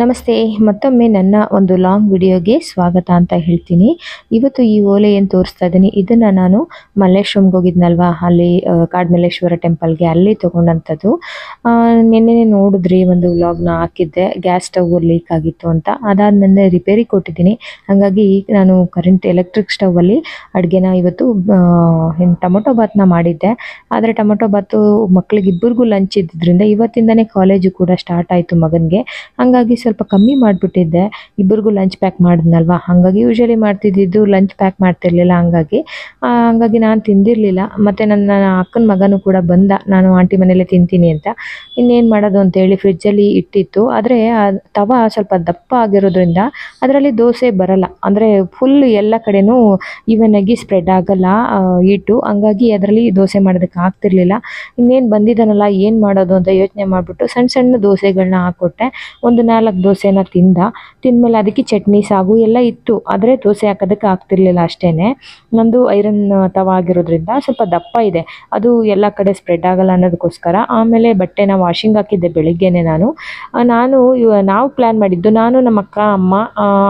ನಮಸ್ತೆ, ಮತ್ತೊಮ್ಮೆ ನನ್ನ ಒಂದು ಲಾಂಗ್ ವಿಡಿಯೋಗೆ ಸ್ವಾಗತ ಅಂತ ಹೇಳ್ತೀನಿ. ಇವತ್ತು ಈ ಓಲೆ ಏನು ತೋರಿಸ್ತಾ ಇದ್ದೀನಿ, ಇದನ್ನು ನಾನು ಮಲ್ಲೇಶ್ವರಂಗೆ ಹೋಗಿದ್ನಲ್ವಾ? ಅಲ್ಲಿ ಕಾಡ್ಮಲ್ಲೇಶ್ವರ ಟೆಂಪಲ್ಗೆ ಅಲ್ಲಿ ತೊಗೊಂಡಂಥದ್ದು. ನಿನ್ನೆ ನೋಡಿದ್ರಿ, ಒಂದು ವ್ಲಾಗ್ನ ಹಾಕಿದ್ದೆ, ಗ್ಯಾಸ್ ಸ್ಟವ್ ಲೀಕ್ ಆಗಿತ್ತು ಅಂತ. ಅದಾದ್ಮೇಲೆ ರಿಪೇರಿ ಕೊಟ್ಟಿದ್ದೀನಿ. ಹಾಗಾಗಿ ಈಗ ನಾನು ಕರೆಂಟ್ ಎಲೆಕ್ಟ್ರಿಕ್ ಸ್ಟವಲ್ಲಿ ಅಡುಗೆನ ಇವತ್ತು ಟೊಮೊಟೊ ಬಾತ್ನ ಮಾಡಿದ್ದೆ. ಆದರೆ ಟೊಮೊಟೊ ಬಾತು ಮಕ್ಕಳಿಗೆ ಇಬ್ಬರಿಗೂ ಲಂಚ್ ಇದ್ದಿದ್ರಿಂದ ಇವತ್ತಿಂದನೇ ಕಾಲೇಜು ಕೂಡ ಸ್ಟಾರ್ಟ್ ಆಯಿತು ಮಗನಿಗೆ. ಹಾಗಾಗಿ ಸ್ವಲ್ಪ ಕಮ್ಮಿ ಮಾಡಿಬಿಟ್ಟಿದ್ದೆ. ಇಬ್ಬರಿಗೂ ಲಂಚ್ ಪ್ಯಾಕ್ ಮಾಡಿದ್ನಲ್ವ? ಹಾಗಾಗಿ ಯೂಶಲಿ ಮಾಡ್ತಿದ್ದಿದ್ದು ಲಂಚ್ ಪ್ಯಾಕ್ ಮಾಡ್ತಿರ್ಲಿಲ್ಲ ಹಂಗಾಗಿ. ಹಂಗಾಗಿ ನಾನು ತಿಂದಿರಲಿಲ್ಲ. ಮತ್ತು ನನ್ನ ಅಕ್ಕನ ಮಗನೂ ಕೂಡ ಬಂದ. ನಾನು ಆಂಟಿ ಮನೆಯಲ್ಲೇ ತಿಂತೀನಿ ಅಂತ. ಇನ್ನೇನು ಮಾಡೋದು ಅಂತೇಳಿ ಫ್ರಿಜ್ಜಲ್ಲಿ ಇಟ್ಟಿತ್ತು. ಆದರೆ ತವ ಸ್ವಲ್ಪ ದಪ್ಪ ಆಗಿರೋದ್ರಿಂದ ಅದರಲ್ಲಿ ದೋಸೆ ಬರಲ್ಲ. ಅಂದರೆ ಫುಲ್ ಎಲ್ಲ ಕಡೆನೂ ಈವನ್ ಆಗಿ ಸ್ಪ್ರೆಡ್ ಆಗಲ್ಲ ಇಟ್ಟು ಹಂಗಾಗಿ ಅದರಲ್ಲಿ ದೋಸೆ ಮಾಡೋದಕ್ಕೆ ಆಗ್ತಿರ್ಲಿಲ್ಲ. ಇನ್ನೇನು ಬಂದಿದ್ದಾನಲ್ಲ, ಏನು ಮಾಡೋದು ಅಂತ ಯೋಚನೆ ಮಾಡಿಬಿಟ್ಟು ಸಣ್ಣ ಸಣ್ಣ ದೋಸೆಗಳನ್ನ ಹಾಕ್ಕೊಟ್ಟೆ ಒಂದು ನಾಲ್ಕು ದೋಸೆನ ತಿಂದ, ತಿಂದಮೇಲೆ ಅದಕ್ಕೆ ಚಟ್ನಿ, ಸಾಗು ಎಲ್ಲ ಇತ್ತು. ಆದರೆ ದೋಸೆ ಹಾಕೋದಕ್ಕೆ ಆಗ್ತಿರ್ಲಿಲ್ಲ ಅಷ್ಟೇ ನಂದು ಐರನ್ ತವ ಆಗಿರೋದ್ರಿಂದ ಸ್ವಲ್ಪ ದಪ್ಪ ಇದೆ. ಅದು ಎಲ್ಲ ಕಡೆ ಸ್ಪ್ರೆಡ್ ಆಗಲ್ಲ ಅನ್ನೋದಕ್ಕೋಸ್ಕರ ಆಮೇಲೆ ಬಟ್ಟೆನ ವಾಷಿಂಗ್ ಹಾಕಿದ್ದೆ ಬೆಳಿಗ್ಗೆನೆ ನಾನು. ನಾನು ನಾವು ಪ್ಲ್ಯಾನ್ ಮಾಡಿದ್ದು ನಾನು, ನಮ್ಮ ಅಕ್ಕ, ಅಮ್ಮ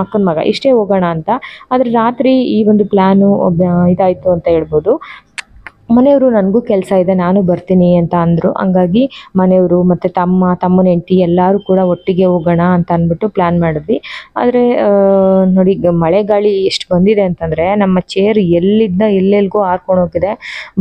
ಅಕ್ಕನ ಮಗ, ಇಷ್ಟೇ ಹೋಗೋಣ ಅಂತ. ಆದರೆ ರಾತ್ರಿ ಈ ಒಂದು ಪ್ಲ್ಯಾನು ಇದಾಯಿತು ಅಂತ ಹೇಳ್ಬೋದು. ಮನೆಯವರು ನನಗೂ ಕೆಲಸ ಇದೆ, ನಾನು ಬರ್ತೀನಿ ಅಂತ ಅಂದರು. ಹಂಗಾಗಿ ಮನೆಯವರು ಮತ್ತು ತಮ್ಮ, ತಮ್ಮನ ಹೆಂಡತಿ ಎಲ್ಲರೂ ಕೂಡ ಒಟ್ಟಿಗೆ ಹೋಗೋಣ ಅಂತ ಅಂದ್ಬಿಟ್ಟು ಪ್ಲ್ಯಾನ್ ಮಾಡಿದ್ವಿ. ಆದರೆ ನೋಡಿ ಮಳೆ ಗಾಳಿ ಎಷ್ಟು ಬಂದಿದೆ ಅಂತಂದರೆ, ನಮ್ಮ ಚೇರ್ ಎಲ್ಲಿದ್ದ ಎಲ್ಲೆಲ್ಲಿಗೂ ಹಾರ್ಕೊಂಡು ಹೋಗಿದೆ.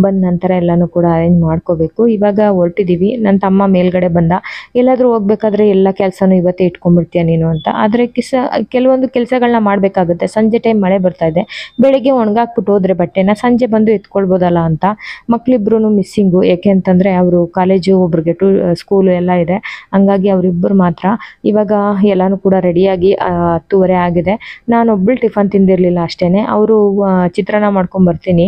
ಬಂದ ನಂತರ ಎಲ್ಲನೂ ಕೂಡ ಅರೇಂಜ್ ಮಾಡ್ಕೋಬೇಕು. ಇವಾಗ ಹೊರಟಿದ್ದೀವಿ ನನ್ನ ತಮ್ಮ ಮೇಲ್ಗಡೆ ಬಂದ. ಎಲ್ಲಾದರೂ ಹೋಗ್ಬೇಕಾದ್ರೆ ಎಲ್ಲ ಕೆಲಸನೂ ಇವತ್ತೇ ಇಟ್ಕೊಂಡ್ಬಿಡ್ತೀಯ ನೀನು ಅಂತ. ಆದರೆ ಕಿಸ, ಕೆಲವೊಂದು ಕೆಲಸಗಳನ್ನ ಮಾಡಬೇಕಾಗುತ್ತೆ. ಸಂಜೆ ಟೈಮ್ ಮಳೆ ಬರ್ತಾ ಇದೆ. ಬೆಳಿಗ್ಗೆ ಒಣಗಾಕ್ಬಿಟ್ಟು ಹೋದ್ರೆ ಬಟ್ಟೆನ, ಸಂಜೆ ಬಂದು ಎತ್ಕೊಳ್ಬೋದಲ್ಲ ಅಂತ. ಮಕ್ಕಳಿಬ್ರು ಮಿಸ್ಸಿಂಗು ಏಕೆ ಅಂತಂದರೆ ಅವರು ಕಾಲೇಜು ಒಬ್ರಿಗೆ ಟೂ ಸ್ಕೂಲು ಎಲ್ಲ ಇದೆ. ಹಂಗಾಗಿ ಅವರಿಬ್ಬರು ಮಾತ್ರ ಇವಾಗ ಎಲ್ಲನೂ ಕೂಡ ರೆಡಿಯಾಗಿ ಹತ್ತುವರೆ ಆಗಿದೆ. ನಾನು ಒಬ್ಬಳು ಟಿಫನ್ ತಿಂದಿರಲಿಲ್ಲ ಅಷ್ಟೇ ಅವರು ಚಿತ್ರಾನ್ನ ಮಾಡ್ಕೊಂಡು ಬರ್ತೀನಿ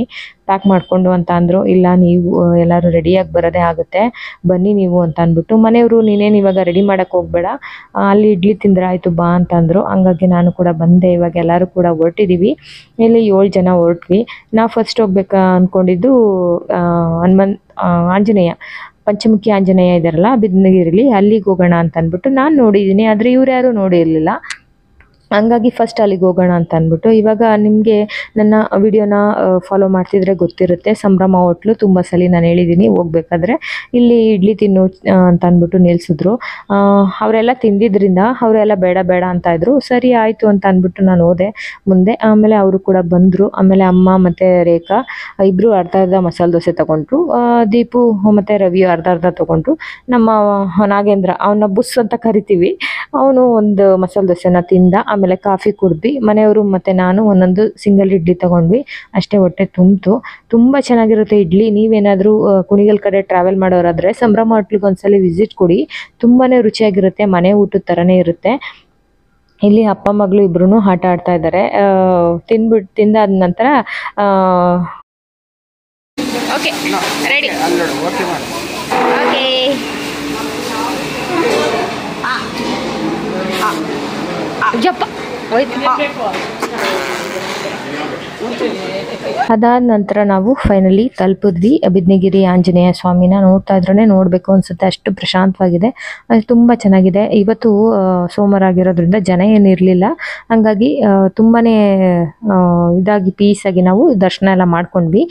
ಪ್ಯಾಕ್ ಮಾಡಿಕೊಂಡು ಅಂತ ಅಂದರು. ಇಲ್ಲ, ನೀವು ಎಲ್ಲರೂ ರೆಡಿಯಾಗಿ ಬರೋದೇ ಆಗುತ್ತೆ. ಬನ್ನಿ ನೀವು ಅಂತ ಅಂದ್ಬಿಟ್ಟು ಮನೆಯವರು, ನೀನೇನು ಇವಾಗ ರೆಡಿ ಮಾಡೋಕ್ಕೆ ಹೋಗಬೇಡ. ಅಲ್ಲಿ ಇಡ್ಲಿ ತಿಂದ್ರೆ ಆಯಿತು ಬಾ ಅಂತ ಅಂದರು. ಹಂಗಾಗಿ ನಾನು ಕೂಡ ಬಂದೆ. ಇವಾಗ ಎಲ್ಲರೂ ಕೂಡ ಹೊರಟಿದ್ದೀವಿ ಇಲ್ಲಿ ಏಳು ಜನ ಹೊರಟ್ವಿ. ನಾವು ಫಸ್ಟ್ ಹೋಗ್ಬೇಕು ಅಂದ್ಕೊಂಡಿದ್ದು ಹನುಮನ್ ಆಂಜನೇಯ, ಪಂಚಮುಖಿ ಆಂಜನೇಯ ಇದ್ದಾರಲ್ಲ ಬಿದ್ನಗಿರಿಲಿ ಅಲ್ಲಿಗೆ ಹೋಗೋಣ ಅಂತ ಅಂದ್ಬಿಟ್ಟು ನಾನು ನೋಡಿದ್ದೀನಿ ಆದರೆ ಇವ್ರು ಯಾರೂ ನೋಡಿರಲಿಲ್ಲ. ಹಂಗಾಗಿ ಫಸ್ಟ್ ಅಲ್ಲಿಗೆ ಹೋಗೋಣ ಅಂತ ಅಂದ್ಬಿಟ್ಟು. ಇವಾಗ ನಿಮಗೆ ನನ್ನ ವಿಡಿಯೋನ ಫಾಲೋ ಮಾಡ್ತಿದ್ರೆ ಗೊತ್ತಿರುತ್ತೆ. ಸಂಭ್ರಮ ಹೋಟ್ಲು ತುಂಬ ಸಲ ನಾನು ಹೇಳಿದ್ದೀನಿ ಹೋಗ್ಬೇಕಾದ್ರೆ ಇಲ್ಲಿ ಇಡ್ಲಿ ತಿನ್ನು ಅಂತ ಅಂದ್ಬಿಟ್ಟು ನಿಲ್ಸಿದ್ರು. ಆ, ಅವರೆಲ್ಲ ತಿಂದಿದ್ರಿಂದ ಅವರೆಲ್ಲ ಬೇಡ ಬೇಡ ಅಂತ ಇದ್ರು. ಸರಿ ಆಯಿತು ಅಂತ ಅಂದ್ಬಿಟ್ಟು ನಾನು ಹೋದೆ. ಮುಂದೆ ಆಮೇಲೆ ಅವರು ಕೂಡ ಬಂದರು. ಆಮೇಲೆ ಅಮ್ಮ ಮತ್ತು ರೇಖಾ ಇಬ್ಬರು ಅರ್ಧ ಅರ್ಧ ಮಸಾಲೆ ದೋಸೆ ತೊಗೊಂಡ್ರು. ದೀಪು ಮತ್ತು ರವಿ ಅರ್ಧ ಅರ್ಧ ತೊಗೊಂಡ್ರು. ನಮ್ಮ ನಾಗೇಂದ್ರ ಅವನ ಬುಸ್ ಅಂತ ಕರಿತೀವಿ. ಅವನು ಒಂದು ಮಸಾಲೆ ದೋಸೆನ ತಿಂದ. ಆಮೇಲೆ ಕಾಫಿ ಕುಡ್ದು ಮನೆಯವರು ಮತ್ತು ನಾನು ಒಂದೊಂದು ಸಿಂಗಲ್ ಇಡ್ಲಿ ತಗೊಂಡ್ವಿ. ಅಷ್ಟೇ ಹೊಟ್ಟೆ ತುಂಬಿತು. ತುಂಬ ಚೆನ್ನಾಗಿರುತ್ತೆ ಇಡ್ಲಿ. ನೀವೇನಾದರೂ ಕುಣಿಗಲ್ ಕಡೆ ಟ್ರಾವೆಲ್ ಮಾಡೋರಾದರೆ ಸಂಭ್ರಮ ಹೋಟ್ಲಿಗೆ ಒಂದ್ಸಲಿ ವಿಸಿಟ್ ಕೊಡಿ. ತುಂಬಾ ರುಚಿಯಾಗಿರುತ್ತೆ. ಮನೆ ಊಟದ ಥರನೇ ಇರುತ್ತೆ. ಇಲ್ಲಿ ಅಪ್ಪ ಮಗಳು ಇಬ್ರು ಆಟ ಆಡ್ತಾ ಇದ್ದಾರೆ. ತಿಂದ್ಬಿಟ್ಟು ತಿಂದಾದ ನಂತರ ಓಕೆ ರೆಡಿ ಓಕೆ ಮಾಡಿ ಓಕೆ ಜಪ್ಪ ಅದಾದ ನಂತರ ನಾವು ಫೈನಲಿ ತಲುಪಿದ್ವಿ. ಅಭಿಜ್ಞಗಿರಿ ಆಂಜನೇಯ ಸ್ವಾಮಿನ ನೋಡ್ತಾ ಇದ್ರೇ ನೋಡಬೇಕು ಅನ್ಸುತ್ತೆ. ಅಷ್ಟು ಪ್ರಶಾಂತವಾಗಿದೆ. ಅಲ್ಲಿ ತುಂಬ ಚೆನ್ನಾಗಿದೆ. ಇವತ್ತು ಸೋಮವಾರ ಆಗಿರೋದ್ರಿಂದ ಜನ ಏನಿರಲಿಲ್ಲ ಹಂಗಾಗಿ ಆ, ಇದಾಗಿ ಪೀಸಾಗಿ ನಾವು ದರ್ಶನ ಎಲ್ಲ ಮಾಡ್ಕೊಂಡ್ವಿ.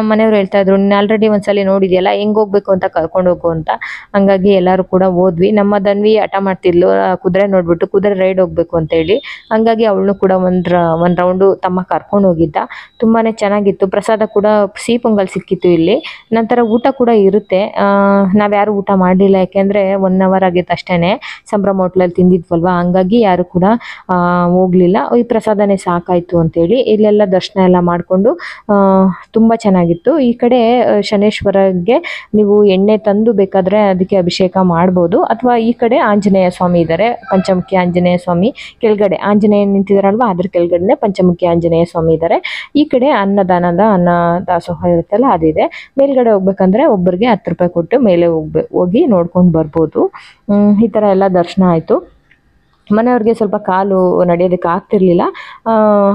ಮನೆಯವರು ಹೇಳ್ತಾ ಇದ್ರು ನೀನು ಆಲ್ರೆಡಿ ಒಂದ್ಸಲಿ ನೋಡಿದ್ಯಲ್ಲ ಹೆಂಗ್ ಹೋಗ್ಬೇಕು ಅಂತ ಕರ್ಕೊಂಡು ಹೋಗು ಅಂತ. ಹಂಗಾಗಿ ಎಲ್ಲರೂ ಕೂಡ ಹೋದ್ವಿ. ನಮ್ಮ ದನ್ವಿ ಹಠ ಮಾಡ್ತಿದ್ಲು. ಕುದುರೆ ನೋಡ್ಬಿಟ್ಟು ಕುದುರೆ ರೈಡ್ ಹೋಗ್ಬೇಕು ಅಂತ ಹೇಳಿ. ಹಂಗಾಗಿ ಅವಳನ್ನು ಕೂಡ ಒಂದ್ ಒಂದು ಒಂದ್ ರೌಂಡು ತಮ್ಮ ಕರ್ಕೊಂಡು ಹೋಗಿದ್ದ ತುಂಬಾನೇ ಚೆನ್ನಾಗಿತ್ತು. ಪ್ರಸಾದ ಕೂಡ ಸಿಹಿ ಪೊಂಗಲ್ ಸಿಕ್ಕಿತ್ತು ಇಲ್ಲಿ. ನಂತರ ಊಟ ಕೂಡ ಇರುತ್ತೆ. ನಾವ್ಯಾರು ಊಟ ಮಾಡಲಿಲ್ಲ, ಯಾಕೆಂದ್ರೆ ಒನ್ ಅವರ್ ಆಗಿತ್ತು ಅಷ್ಟೇನೆ. ಸಂಭ್ರಮ ಹೋಟ್ಲಲ್ಲಿ ತಿಂದಿದ್ವಲ್ವಾ? ಹಂಗಾಗಿ ಯಾರು ಕೂಡ ಹೋಗ್ಲಿಲ್ಲ. ಈ ಪ್ರಸಾದನೇ ಸಾಕಾಯ್ತು ಅಂತೇಳಿ ಇಲ್ಲೆಲ್ಲ ದರ್ಶನ ಎಲ್ಲ ಮಾಡಿಕೊಂಡು ತುಂಬ ಚೆನ್ನಾಗಿತ್ತು. ಈ ಕಡೆ ಶನೇಶ್ವರಗೆ ನೀವು ಎಣ್ಣೆ ತಂದು ಬೇಕಾದ್ರೆ ಅದಕ್ಕೆ ಅಭಿಷೇಕ ಮಾಡ್ಬೋದು. ಅಥವಾ ಈ ಕಡೆ ಆಂಜನೇಯ ಸ್ವಾಮಿ ಇದ್ದಾರೆ ಪಂಚಮುಖಿ ಆಂಜನೇಯ ಸ್ವಾಮಿ ಕೆಳಗಡೆ. ಆಂಜನೇಯ ನಿಂತಿದಾರಲ್ವಾ? ಅದ್ರ ಕೆಳಗಡೆ ಪಂಚಮುಖಿ ಆಂಜನೇಯ ಸ್ವಾಮಿ ಇದ್ದಾರೆ ಈ ಕಡೆ ಅನ್ನದಾನದ ಅನ್ನ ದಾಸೋಹ ಇರುತ್ತಲ್ಲ, ಅದಿದೆ. ಮೇಲ್ಗಡೆ ಹೋಗ್ಬೇಕಂದ್ರೆ ಒಬ್ಬರಿಗೆ ಹತ್ತು ರೂಪಾಯಿ ಕೊಟ್ಟು ಮೇಲೆ ಹೋಗ್ಬೇ, ಹೋಗಿ ನೋಡ್ಕೊಂಡು ಬರ್ಬೋದು. ಈ ಥರ ಎಲ್ಲ ದರ್ಶನ ಆಯಿತು. ಮನೆಯವ್ರಿಗೆ ಸ್ವಲ್ಪ ಕಾಲು ನಡೆಯೋದಕ್ಕೆ ಆಗ್ತಿರ್ಲಿಲ್ಲ.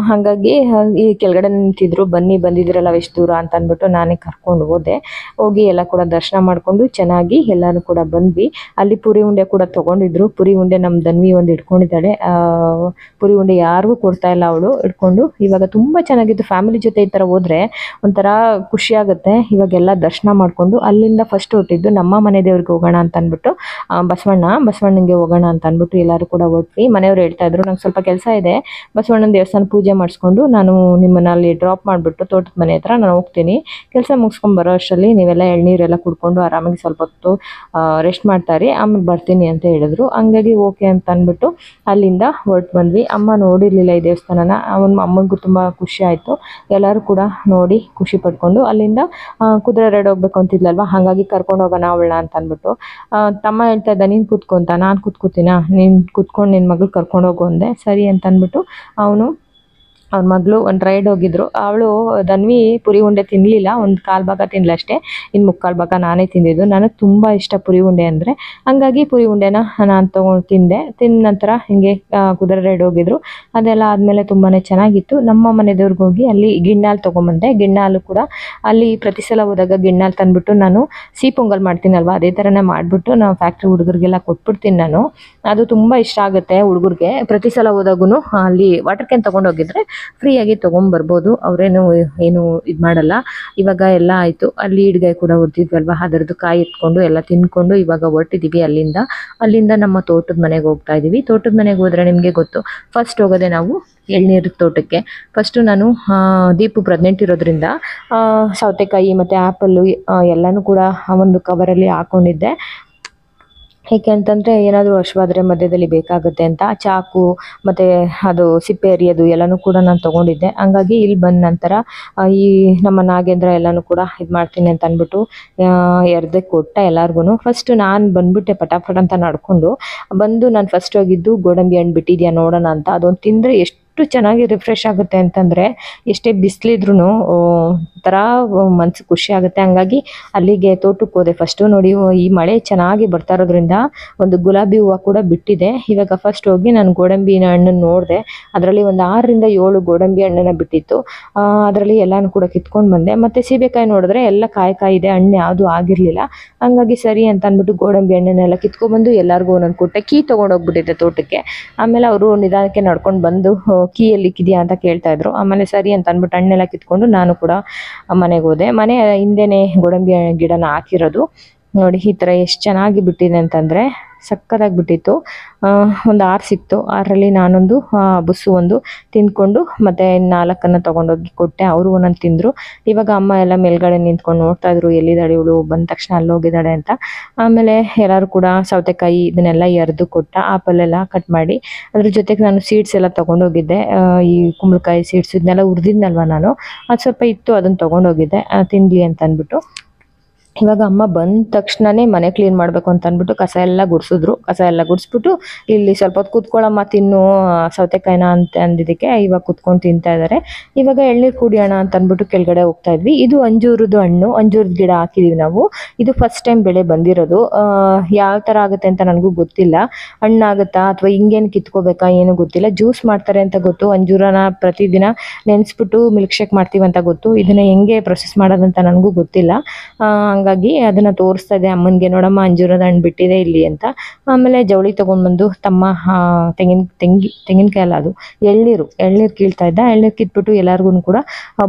ಹಾಗಾಗಿ ಈ ಕೆಳಗಡೆ ನಿಂತಿದ್ರು, ಬನ್ನಿ ಬಂದಿದ್ರಲ್ಲ ಎಷ್ಟು ದೂರ ಅಂತ ಅಂದ್ಬಿಟ್ಟು ನಾನೇ ಕರ್ಕೊಂಡು ಹೋದೆ. ಹೋಗಿ ಎಲ್ಲ ಕೂಡ ದರ್ಶನ ಮಾಡಿಕೊಂಡು ಚೆನ್ನಾಗಿ ಎಲ್ಲರೂ ಕೂಡ ಬಂದ್ವಿ. ಅಲ್ಲಿ ಪುರಿ ಉಂಡೆ ಕೂಡ ತಗೊಂಡಿದ್ರು. ಪುರಿ ಉಂಡೆ ನಮ್ಮ ದನ್ವಿ ಒಂದು ಇಟ್ಕೊಂಡಿದ್ದಾಳೆ. ಪುರಿ ಉಂಡೆ ಯಾರಿಗೂ ಕೊಡ್ತಾ ಇಲ್ಲ ಅವಳು, ಇಟ್ಕೊಂಡು ಇವಾಗ ತುಂಬ ಚೆನ್ನಾಗಿತ್ತು. ಫ್ಯಾಮಿಲಿ ಜೊತೆ ಈ ಥರ ಹೋದ್ರೆ ಒಂಥರ ಖುಷಿಯಾಗುತ್ತೆ ಇವಾಗ ಇವಾಗೆಲ್ಲ ದರ್ಶನ ಮಾಡಿಕೊಂಡು ಅಲ್ಲಿಂದ ಫಸ್ಟ್ ಹೊಟ್ಟಿದ್ದು ನಮ್ಮ ಮನೆ ದೇವ್ರಿಗೆ ಹೋಗೋಣ ಅಂತ ಅಂದ್ಬಿಟ್ಟು ಬಸವಣ್ಣ, ಬಸವಣ್ಣನಿಗೆ ಹೋಗೋಣ ಅಂತ ಅಂದ್ಬಿಟ್ಟು ಎಲ್ಲರೂ ಕೂಡ ಹೊಟ್ವಿ ಮನೆಯವ್ರು ಹೇಳ್ತಾ ಇದ್ರು, ನಂಗೆ ಸ್ವಲ್ಪ ಕೆಲಸ ಇದೆ, ಬಸವಣ್ಣನ ದೇವಸ್ಥಾನ ಪೂಜೆ ಮಾಡಿಸ್ಕೊಂಡು ನಾನು ನಿಮ್ಮನ್ನ ಅಲ್ಲಿ ಡ್ರಾಪ್ ಮಾಡಿಬಿಟ್ಟು ತೋಟದ ಮನೆ ಹತ್ರ ನಾನು ಹೋಗ್ತೀನಿ. ಕೆಲಸ ಮುಗಿಸ್ಕೊಂಡು ಬರೋ ಅಷ್ಟರಲ್ಲಿ ನೀವೆಲ್ಲ ಎಳ್ನೀರೆಲ್ಲ ಕುಡ್ಕೊಂಡು ಆರಾಮಾಗಿ ಸ್ವಲ್ಪ ಹೊತ್ತು ರೆಸ್ಟ್ ಮಾಡ್ತಾರೆ, ಆಮೇಲೆ ಬರ್ತೀನಿ ಅಂತ ಹೇಳಿದ್ರು. ಹಂಗಾಗಿ ಓಕೆ ಅಂತ ಅಂದ್ಬಿಟ್ಟು ಅಲ್ಲಿಂದ ಹೊರಟು ಬಂದ್ವಿ. ಅಮ್ಮ ನೋಡಿರ್ಲಿಲ್ಲ ಈ ದೇವಸ್ಥಾನನ, ಅವನ ಅಮ್ಮನಿಗೂ ತುಂಬ ಖುಷಿ ಆಯಿತು. ಎಲ್ಲರೂ ಕೂಡ ನೋಡಿ ಖುಷಿ ಪಡ್ಕೊಂಡು ಅಲ್ಲಿಂದ ಕುದುರೆ ರೈಡ್ ಹೋಗ್ಬೇಕು ಅಂತಿದ್ಲಲ್ವ, ಹಾಗಾಗಿ ಕರ್ಕೊಂಡು ಹೋಗೋಣ ಅವಳನ್ನ ಅಂತ ಅಂದ್ಬಿಟ್ಟು. ತಮ್ಮ ಹೇಳ್ತಾ ಇದ್ದ, ನೀನು ಕೂತ್ಕೊಂತ ನಾನು ಕೂತ್ಕೋತೀನ? ನೀನು ಕೂತ್ಕೊಂಡು ನಿನ್ನ ಮಗಳು ಕರ್ಕೊಂಡೋಗು ಅಂದೆ. ಸರಿ ಅಂತ ಅಂದ್ಬಿಟ್ಟು ಅವನು ಅವ್ರ ಮಗಳು ಒಂದು ರೈಡ್ ಹೋಗಿದ್ರು. ಅವಳು, ದನ್ವಿ, ಪುರಿ ಉಂಡೆ ತಿನ್ನಲಿಲ್ಲ ಒಂದು ಕಾಲು ಭಾಗ ತಿನ್ಲ ಅಷ್ಟೇ. ಇನ್ನು ಮುಕ್ಕಾಲು ಭಾಗ ನಾನೇ ತಿಂದಿದ್ದು. ನನಗೆ ತುಂಬ ಇಷ್ಟ ಪುರಿ ಉಂಡೆ ಅಂದರೆ. ಹಂಗಾಗಿ ಪುರಿ ಉಂಡೆನ ನಾನು ತೊಗೊಂಡು ತಿಂದೆ. ತಿಂದ ನಂತರ ಹಿಂಗೆ ಕುದುರೆ ರೈಡ್ ಹೋಗಿದ್ರು. ಅದೆಲ್ಲ ಆದಮೇಲೆ ತುಂಬಾ ಚೆನ್ನಾಗಿತ್ತು. ನಮ್ಮ ಮನೆ ದೇವ್ರಿಗೆ ಹೋಗಿ ಅಲ್ಲಿ ಗಿಣ್ಣಾಲು ತೊಗೊಂಬಂದೆ. ಗಿಣ್ಣಾಲು ಕೂಡ ಅಲ್ಲಿ ಪ್ರತಿ ಸಲ ಹೋದಾಗ ಗಿಣ್ಣಾಲ್ ತಂದ್ಬಿಟ್ಟು ನಾನು ಸಿ ಪೊಂಗಲ್ ಮಾಡ್ತೀನಲ್ವ, ಅದೇ ಥರನೇ ಮಾಡಿಬಿಟ್ಟು ನಾವು ಫ್ಯಾಕ್ಟ್ರಿ ಹುಡುಗರಿಗೆಲ್ಲ ಕೊಟ್ಬಿಡ್ತೀನಿ ನಾನು. ಅದು ತುಂಬ ಇಷ್ಟ ಆಗುತ್ತೆ ಹುಡುಗರಿಗೆ. ಪ್ರತಿ ಸಲ ಹೋದಾಗೂ ಅಲ್ಲಿ ವಾಟರ್ ಕ್ಯಾನ್ ತೊಗೊಂಡೋಗಿದ್ರೆ ಫ್ರೀಯಾಗಿ ತೊಗೊಂಬರ್ಬೋದು ಅವರೇನು ಏನು ಇದು ಮಾಡಲ್ಲ. ಇವಾಗ ಎಲ್ಲ ಆಯಿತು. ಅಲ್ಲಿ ಈಡ್ಗಾಯಿ ಕೂಡ ಹೊಡ್ತಿದ್ವಲ್ವ ಅದರದ್ದು ಕಾಯಿ ಎತ್ಕೊಂಡು ಎಲ್ಲ ತಿನ್ಕೊಂಡು ಇವಾಗ ಹೊರಟಿದ್ದೀವಿ ಅಲ್ಲಿಂದ. ಅಲ್ಲಿಂದ ನಮ್ಮ ತೋಟದ ಮನೆಗೆ ಹೋಗ್ತಾ ಇದ್ದೀವಿ ತೋಟದ ಮನೆಗೆ ಹೋದರೆ ನಿಮಗೆ ಗೊತ್ತು. ಫಸ್ಟ್ ಹೋಗೋದೆ ನಾವು ಎಳ್ನೀರು ತೋಟಕ್ಕೆ. ಫಸ್ಟು ನಾನು ದೀಪು ಪ್ರೆಗ್ನೆಂಟ್ ಇರೋದ್ರಿಂದ ಸೌತೆಕಾಯಿ ಮತ್ತು ಆ್ಯಪಲ್ಲು ಎಲ್ಲನೂ ಕೂಡ ಒಂದು ಕವರಲ್ಲಿ ಹಾಕ್ಕೊಂಡಿದ್ದೆ ಏಕೆ ಅಂತಂದರೆ ಏನಾದರೂ ಹಶ್ವಾದ್ರೆ ಮಧ್ಯದಲ್ಲಿ ಬೇಕಾಗುತ್ತೆ ಅಂತ ಚಾಕು ಮತ್ತು ಅದು ಸಿಪ್ಪೆ ಎರಿಯೋದು ಎಲ್ಲನೂ ಕೂಡ ನಾನು ತೊಗೊಂಡಿದ್ದೆ. ಹಂಗಾಗಿ ಇಲ್ಲಿ ಬಂದ ನಂತರ ಈ ನಮ್ಮ ನಾಗೇಂದ್ರ ಎಲ್ಲನೂ ಕೂಡ ಇದು ಮಾಡ್ತೀನಿ ಅಂತ ಅಂದ್ಬಿಟ್ಟು ಎರ್ದೆ ಕೊಟ್ಟ ಎಲ್ಲರಿಗೂ ಫಸ್ಟ್ ನಾನು ಬಂದುಬಿಟ್ಟೆ ಪಟಾಫಟ ಅಂತ ನಡ್ಕೊಂಡು, ಬಂದು ನಾನು ಫಸ್ಟ್ ಹೋಗಿದ್ದು ಗೋಡಂಬಿ ಹಣ್ಣು ಬಿಟ್ಟಿದ್ಯಾ ನೋಡೋಣ ಅಂತ, ಅದೊಂದು ತಿಂದರೆ ಎಷ್ಟು ಚೆನ್ನಾಗಿ ರಿಫ್ರೆಶ್ ಆಗುತ್ತೆ ಅಂತಂದರೆ ಎಷ್ಟೇ ಬಿಸಿಲಿದ್ರೂ ಒಂಥರ ಮನಸ್ಸು ಖುಷಿ ಆಗುತ್ತೆ. ಹಂಗಾಗಿ ಅಲ್ಲಿಗೆ ತೋಟಕ್ಕೆ ಹೋದೆ. ಫಸ್ಟು ನೋಡಿ ಈ ಮಳೆ ಚೆನ್ನಾಗಿ ಬರ್ತಾ ಇರೋದ್ರಿಂದ ಒಂದು ಗುಲಾಬಿ ಹೂವು ಕೂಡ ಬಿಟ್ಟಿದೆ. ಇವಾಗ ಫಸ್ಟ್ ಹೋಗಿ ನಾನು ಗೋಡಂಬಿನ ಹಣ್ಣನ್ನು ನೋಡಿದೆ. ಅದರಲ್ಲಿ ಒಂದು ಆರರಿಂದ ಏಳು ಗೋಡಂಬಿ ಹಣ್ಣನ್ನು ಬಿಟ್ಟಿತ್ತು. ಅದರಲ್ಲಿ ಎಲ್ಲನೂ ಕೂಡ ಕಿತ್ಕೊಂಡು ಬಂದೆ. ಮತ್ತು ಸೀಬೆಕಾಯಿ ನೋಡಿದ್ರೆ ಎಲ್ಲ ಕಾಯಿ ಕಾಯಿ ಇದೆ, ಹಣ್ಣು ಯಾವುದು ಆಗಿರಲಿಲ್ಲ. ಹಂಗಾಗಿ ಸರಿ ಅಂತ ಅಂದ್ಬಿಟ್ಟು ಗೋಡಂಬಿ ಹಣ್ಣನ್ನೆಲ್ಲ ಕಿತ್ಕೊಬಂದು ಎಲ್ಲರಿಗೂ ಒಂದೊಂದು ಕೊಟ್ಟೆ. ಕೀ ತೊಗೊಂಡೋಗ್ಬಿಟ್ಟಿದ್ದೆ ತೋಟಕ್ಕೆ. ಆಮೇಲೆ ಅವರು ನಿಧಾನಕ್ಕೆ ನಡ್ಕೊಂಡು ಬಂದು ಕೀ ಎಲ್ಲಿಕ್ಕಿದೆಯಾ ಅಂತ ಕೇಳ್ತಾ ಇದ್ರು. ಆಮೇಲೆ ಸರಿ ಅಂತ ಅಂದ್ಬಿಟ್ಟು ಹಣ್ಣೆಲ್ಲ ಕಿತ್ಕೊಂಡು ನಾನು ಕೂಡ ಮನೆಗೆ ಹೋದೆ. ಮನೆ ಹಿಂದೆನೆ ಗೋಡಂಬಿ ಗಿಡನ ಹಾಕಿರೋದು. ನೋಡಿ, ಈ ಥರ ಎಷ್ಟು ಚೆನ್ನಾಗಿ ಬಿಟ್ಟಿದೆ ಅಂತಂದರೆ ಸಕ್ಕತ್ತಾಗಿ ಬಿಟ್ಟಿತ್ತು ಒಂದು ಆರು ಸಿಕ್ತು. ಆರಲ್ಲಿ ನಾನೊಂದು ಬುಸ್ಸು ಒಂದು ತಿಂದ್ಕೊಂಡು ಮತ್ತು ನಾಲ್ಕನ್ನು ತೊಗೊಂಡೋಗಿ ಕೊಟ್ಟೆ. ಅವರು ಒಂದೊಂದು ತಿಂದರು. ಇವಾಗ ಅಮ್ಮ ಎಲ್ಲ ಮೇಲ್ಗಡೆ ನಿಂತ್ಕೊಂಡು ನೋಡ್ತಾ ಇದ್ರು, ಎಲ್ಲಿದ್ದಾಳೆ ಇವಳು? ಬಂದ ತಕ್ಷಣ ಅಲ್ಲಿ ಹೋಗಿದ್ದಾಳೆ ಅಂತ. ಆಮೇಲೆ ಎಲ್ಲರೂ ಕೂಡ ಸೌತೆಕಾಯಿ ಇದನ್ನೆಲ್ಲ ಎರೆದು ಕೊಟ್ಟ. ಆಪಲ್ ಎಲ್ಲ ಕಟ್ ಮಾಡಿ. ಅದ್ರ ಜೊತೆಗೆ ನಾನು ಸೀಡ್ಸ್ ಎಲ್ಲ ತೊಗೊಂಡೋಗಿದ್ದೆ. ಈ ಕುಂಬಳಕಾಯಿ ಸೀಡ್ಸ್ ಇದನ್ನೆಲ್ಲ ಹುರಿದಿದ್ನಲ್ವ ನಾನು? ಅದು ಸ್ವಲ್ಪ ಇತ್ತು, ಅದನ್ನು ತೊಗೊಂಡೋಗಿದ್ದೆ. ತಿನ್ಲಿ ಅಂತ ಅಂದ್ಬಿಟ್ಟು. ಇವಾಗ ಅಮ್ಮ ಬಂದ ತಕ್ಷಣನೇ ಮನೆ ಕ್ಲೀನ್ ಮಾಡಬೇಕು ಅಂತ ಅಂದ್ಬಿಟ್ಟು ಕಸ ಎಲ್ಲ ಗುಡಿಸಿದ್ರು. ಕಸ ಎಲ್ಲ ಗುಡಿಸ್ಬಿಟ್ಟು ಇಲ್ಲಿ ಸ್ವಲ್ಪ ಹೊತ್ತು ಕೂತ್ಕೊಳ್ಳಮ್ಮ ತಿನ್ನು ಸೌತೆಕಾಯಿನ ಅಂತ ಅಂದಿದ್ದಕ್ಕೆ ಇವಾಗ ಕುತ್ಕೊಂಡು ತಿಂತಾ ಇದ್ದಾರೆ ಇವಾಗ ಎಳ್ನೀರು ಕುಡಿಯೋಣ ಅಂತ ಅಂದ್ಬಿಟ್ಟು ಕೆಳಗಡೆ ಹೋಗ್ತಾ ಇದ್ವಿ. ಇದು ಅಂಜೂರದ್ದು ಹಣ್ಣು, ಅಂಜೂರದ ಗಿಡ ಹಾಕಿದೀವಿ ನಾವು. ಇದು ಫಸ್ಟ್ ಟೈಮ್ ಬೆಳೆ ಬಂದಿರೋದು. ಯಾವ ಥರ ಆಗುತ್ತೆ ಅಂತ ನನಗೂ ಗೊತ್ತಿಲ್ಲ. ಹಣ್ಣಾಗುತ್ತಾ ಅಥವಾ ಹಿಂಗೇನು ಕಿತ್ಕೋಬೇಕಾ ಏನು ಗೊತ್ತಿಲ್ಲ. ಜ್ಯೂಸ್ ಮಾಡ್ತಾರೆ ಅಂತ ಗೊತ್ತು. ಅಂಜೂರನ ಪ್ರತಿದಿನ ನೆನೆಸ್ಬಿಟ್ಟು ಮಿಲ್ಕ್ ಶೇಕ್ ಮಾಡ್ತೀವಿ ಅಂತ ಗೊತ್ತು. ಇದನ್ನ ಹೆಂಗೆ ಪ್ರೊಸೆಸ್ ಮಾಡೋದಂತ ನನಗೂ ಗೊತ್ತಿಲ್ಲ. ಹಂಗಾಗಿ ಅದನ್ನ ತೋರಿಸ್ತಾ ಇದೆ ಅಮ್ಮನಿಗೆ, ನೋಡಮ್ಮ, ಅಂಜೂರದ ಹಣ್ಣು ಬಿಟ್ಟಿದೆ ಇಲ್ಲಿ ಅಂತ. ಆಮೇಲೆ ಜವಳಿ ತಗೊಂಡ್ಬಂದು ತಮ್ಮ ತೆಂಗಿನ, ತೆಂಗಿ, ತೆಂಗಿನಕಾಯಿ ಅಲ್ಲ ಅದು, ಎಳ್ನೀರು ಎಳ್ನೀರು ಕೀಳ್ತಾ ಇದ್ದ. ಎಳ್ನೀರು ಕಿತ್ಬಿಟ್ಟು ಎಲ್ಲರಿಗೂ ಕೂಡ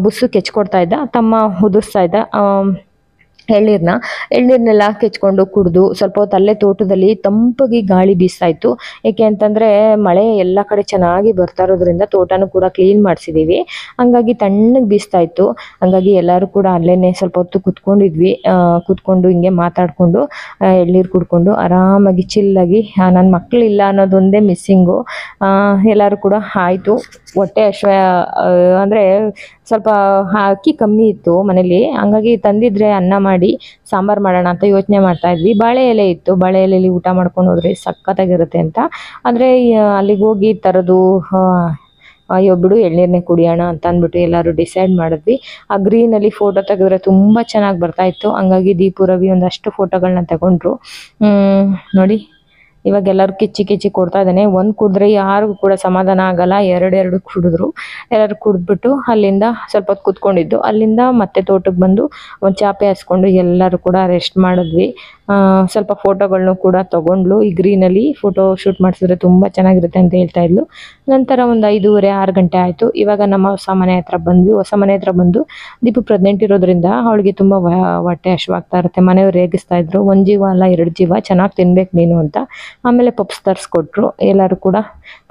ಬುಸ್ಸು ಕೆಚ್ಕೊಡ್ತಾ ಇದ್ದ. ತಮ್ಮ ಉದುರ್ಸ್ತಾ ಇದ್ದ. ಆಮ್, ಎಳ್ನೀರ್ನೆಲ್ಲ ಕೆಚ್ಕೊಂಡು ಕುಡಿದು ಸ್ವಲ್ಪ ಹೊತ್ತು ಅಲ್ಲೇ ತೋಟದಲ್ಲಿ ತಂಪಾಗಿ ಗಾಳಿ ಬೀಸ್ತಾ ಇತ್ತು. ಏಕೆ ಅಂತಂದರೆ ಮಳೆ ಎಲ್ಲ ಕಡೆ ಚೆನ್ನಾಗಿ ಬರ್ತಾ ಇರೋದ್ರಿಂದ ತೋಟನೂ ಕೂಡ ಕ್ಲೀನ್ ಮಾಡಿಸಿದ್ದೀವಿ ಹಂಗಾಗಿ ತಣ್ಣಗೆ ಬೀಸ್ತಾ ಇತ್ತು. ಹಂಗಾಗಿ ಎಲ್ಲರೂ ಕೂಡ ಅಲ್ಲೇ ಸ್ವಲ್ಪ ಹೊತ್ತು ಕುತ್ಕೊಂಡಿದ್ವಿ. ಕುತ್ಕೊಂಡು ಹಿಂಗೆ ಮಾತಾಡಿಕೊಂಡು ಎಳ್ನೀರು ಕುಡ್ಕೊಂಡು ಆರಾಮಾಗಿ ಚಿಲ್ಲಾಗಿ ನನ್ನ ಮಕ್ಕಳಿಲ್ಲ ಅನ್ನೋದೊಂದೇ ಮಿಸ್ಸಿಂಗು ಎಲ್ಲರೂ ಕೂಡ ಆಯಿತು. ಹೊಟ್ಟೆ ಅಶ್ವ ಅಂದರೆ ಸ್ವಲ್ಪ ಅಕ್ಕಿ ಕಮ್ಮಿ ಇತ್ತು ಮನೇಲಿ. ಹಂಗಾಗಿ ತಂದಿದ್ರೆ ಅನ್ನ ಮಾಡಿ ಸಾಂಬಾರು ಮಾಡೋಣ ಅಂತ ಯೋಚನೆ ಮಾಡ್ತಾ ಇದ್ವಿ. ಬಾಳೆ ಎಲೆ ಇತ್ತು. ಬಾಳೆ ಎಲೆಯಲ್ಲಿ ಊಟ ಮಾಡ್ಕೊಂಡು ಹೋದ್ರೆ ಸಖತ್ತಾಗಿರುತ್ತೆ ಅಂತ. ಆದರೆ ಅಲ್ಲಿಗೆ ಹೋಗಿ ತರದು ಅಯ್ಯೋ, ಬಿಡು ಎಳ್ನೀರನ್ನೇ ಕುಡಿಯೋಣ ಅಂತ ಅಂದ್ಬಿಟ್ಟು ಎಲ್ಲರೂ ಡಿಸೈಡ್ ಮಾಡಿದ್ವಿ. ಆ ಗ್ರೀನಲ್ಲಿ ಫೋಟೋ ತೆಗೆದ್ರೆ ತುಂಬ ಚೆನ್ನಾಗಿ ಬರ್ತಾ ಇತ್ತು. ಹಂಗಾಗಿ ದೀಪು, ರವಿ ಒಂದಷ್ಟು ಫೋಟೋಗಳನ್ನ ತಗೊಂಡ್ರು. ನೋಡಿ. ಇವಾಗ ಎಲ್ಲರೂ ಕಿಚ್ಚಿ ಕಿಚ್ಚಿ ಕೊಡ್ತಾ ಇದ್ದಾನೆ. ಒಂದು ಕುಡಿದ್ರೆ ಯಾರಿಗೂ ಕೂಡ ಸಮಾಧಾನ ಆಗಲ್ಲ. ಎರಡೆರಡು ಕುಡಿದ್ರು. ಎಲ್ಲರೂ ಕುಡಿದ್ಬಿಟ್ಟು ಅಲ್ಲಿಂದ ಸ್ವಲ್ಪ ಹೊತ್ತು ಕೂತ್ಕೊಂಡಿದ್ದು. ಅಲ್ಲಿಂದ ಮತ್ತೆ ತೋಟಕ್ಕೆ ಬಂದು ಒಂದು ಚಾಪೆ ಹಾಸ್ಕೊಂಡು ಎಲ್ಲರೂ ಕೂಡ ರೆಸ್ಟ್ ಮಾಡಿದ್ವಿ. ಸ್ವಲ್ಪ ಫೋಟೋಗಳನ್ನು ಕೂಡ ತೊಗೊಂಡ್ಲು. ಈ ಗ್ರೀನಲ್ಲಿ ಫೋಟೋ ಶೂಟ್ ಮಾಡಿಸಿದ್ರೆ ತುಂಬ ಚೆನ್ನಾಗಿರುತ್ತೆ ಅಂತ ಹೇಳ್ತಾ ಇದ್ಲು. ನಂತರ ಒಂದು ಐದೂವರೆ, ಆರು ಗಂಟೆ ಆಯಿತು. ಇವಾಗ ನಮ್ಮ ಹೊಸ ಮನೆ ಹತ್ರ ಬಂದ್ವಿ. ಹೊಸ ಮನೆ ಹತ್ರ ಬಂದು ದೀಪು ಪ್ರೆಗ್ನೆಂಟ್ ಇರೋದ್ರಿಂದ ಅವಳಿಗೆ ತುಂಬ ಹೊಟ್ಟೆ ಹಶ್ವಾಗ್ತಾ ಇರುತ್ತೆ. ಮನೆಯವ್ರು ರೇಗಿಸ್ತಾ ಇದ್ರು. ಒಂದು ಜೀವ ಅಲ್ಲ, ಎರಡು ಜೀವ. ಚೆನ್ನಾಗಿ ತಿನ್ಬೇಕು ನೀನು ಅಂತ. ಆಮೇಲೆ ಪಪ್ಸ್ ತರಿಸ್ಕೊಟ್ರು. ಎಲ್ಲರೂ ಕೂಡ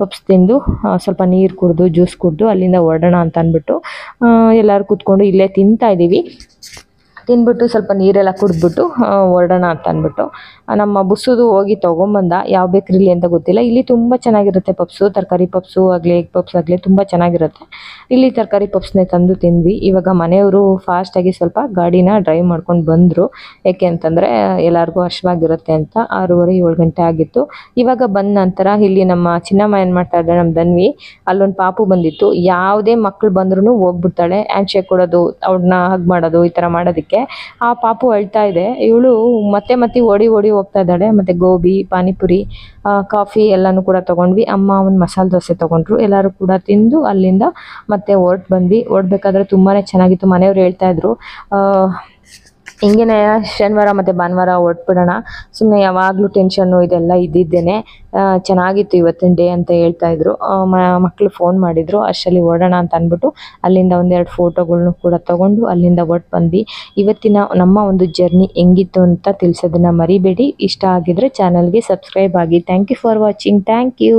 ಪಪ್ಸ್ ತಿಂದು ಸ್ವಲ್ಪ ನೀರು ಕುಡಿದು ಜ್ಯೂಸ್ ಕುಡಿದು ಅಲ್ಲಿಂದ ಹೊರಡೋಣ ಅಂತ ಅಂದ್ಬಿಟ್ಟು ಎಲ್ಲರೂ ಕೂತ್ಕೊಂಡು ಇಲ್ಲೇ ತಿಂತಾ ಇದ್ದೀವಿ ತಿಂದ್ಬಿಟ್ಟು ಸ್ವಲ್ಪ ನೀರೆಲ್ಲ ಕುಡಿದ್ಬಿಟ್ಟು ಹೊರಡೋಣ ಅಂತ ಅಂದ್ಬಿಟ್ಟು ನಮ್ಮ ಬುಸ್ಸುದು ಹೋಗಿ ತೊಗೊಂಬಂದ, ಯಾವ ಬೇಕ್ರಿಲಿ ಅಂತ ಗೊತ್ತಿಲ್ಲ. ಇಲ್ಲಿ ತುಂಬ ಚೆನ್ನಾಗಿರುತ್ತೆ ಪಪ್ಸು, ತರಕಾರಿ ಪಪ್ಸು ಆಗಲಿ ಎಗ್ ಪಪ್ಸ್ ಆಗಲಿ ತುಂಬ ಚೆನ್ನಾಗಿರುತ್ತೆ. ಇಲ್ಲಿ ತರಕಾರಿ ಪಪ್ಸ್ನೇ ತಂದು ತಿಂದ್ವಿ. ಇವಾಗ ಮನೆಯವರು ಫಾಸ್ಟಾಗಿ ಸ್ವಲ್ಪ ಗಾಡಿನ ಡ್ರೈವ್ ಮಾಡ್ಕೊಂಡು ಬಂದರು. ಯಾಕೆ ಅಂತಂದರೆ, ಎಲ್ಲರಿಗೂ ಹಶ್ವಾಗಿರುತ್ತೆ ಅಂತ ಆರೂವರೆ, ಏಳು ಗಂಟೆ ಆಗಿತ್ತು. ಇವಾಗ ಬಂದ ನಂತರ ಇಲ್ಲಿ ನಮ್ಮ ಚಿನ್ನಮ್ಮ ಏನು ಮಾಡ್ತಾ ಇದ್ದಾರೆ ನಮ್ಮ ದನ್ವಿ, ಅಲ್ಲೊಂದು ಪಾಪು ಬಂದಿತ್ತು. ಯಾವುದೇ ಮಕ್ಕಳು ಬಂದ್ರೂ ಹೋಗ್ಬಿಡ್ತಾಳೆ. ಹ್ಯಾಂಡ್ ಶೇಕ್ ಕೊಡೋದು ಅವ್ರನ್ನ ಹಗ್ ಮಾಡೋದು, ಈ ಥರ ಮಾಡೋದಕ್ಕೆ. ಆ ಪಾಪು ಅಳ್ತಾ ಇದೆ. ಇವಳು ಮತ್ತೆ ಮತ್ತೆ ಓಡಿ ಓಡಿ ಹೋಗ್ತಾ ಇದ್ದಾಳೆ. ಮತ್ತೆ ಗೋಬಿ, ಪಾನಿಪುರಿ ಕಾಫಿ ಎಲ್ಲನೂ ಕೂಡ ತಗೊಂಡ್ವಿ. ಅಮ್ಮ ಒಂದು ಮಸಾಲೆ ದೋಸೆ ತಗೊಂಡ್ರು. ಎಲ್ಲರೂ ಕೂಡ ತಿಂದು ಅಲ್ಲಿಂದ ಮತ್ತೆ ಹೊರಟು ಬಂದ್ವಿ. ಹೊರಡ್ಬೇಕಾದ್ರೆ ತುಂಬಾ ಚೆನ್ನಾಗಿತ್ತು. ಮನೆಯವ್ರು ಹೇಳ್ತಾ ಇದ್ರು. ಹಿಂಗೇನೆ ಶನಿವಾರ ಮತ್ತು ಭಾನುವಾರ ಹೊರಟ್ಬಿಡೋಣ. ಸುಮ್ಮನೆ ಯಾವಾಗಲೂ ಟೆನ್ಷನ್ನು ಇದೆಲ್ಲ ಇದ್ದಿದ್ದೇನೆ. ಚೆನ್ನಾಗಿತ್ತು ಇವತ್ತಿನ ಡೇ ಅಂತ ಹೇಳ್ತಾ ಇದ್ರು. ಮಕ್ಕಳು ಫೋನ್ ಮಾಡಿದ್ರು. ಅಷ್ಟರಲ್ಲಿ ಓಡೋಣ ಅಂತ ಅಂದ್ಬಿಟ್ಟು ಅಲ್ಲಿಂದ ಒಂದೆರಡು ಫೋಟೋಗಳ್ನು ಕೂಡ ತೊಗೊಂಡು ಅಲ್ಲಿಂದ ಹೊರಟು ಬಂದ್ವಿ. ಇವತ್ತಿನ ನಮ್ಮ ಒಂದು ಜರ್ನಿ ಹೆಂಗಿತ್ತು ಅಂತ ತಿಳಿಸೋದನ್ನು ಮರಿಬೇಡಿ. ಇಷ್ಟ ಆಗಿದ್ರೆ ಚಾನಲ್ಗೆ ಸಬ್ಸ್ಕ್ರೈಬ್ ಆಗಿ. Thank you for watching thank you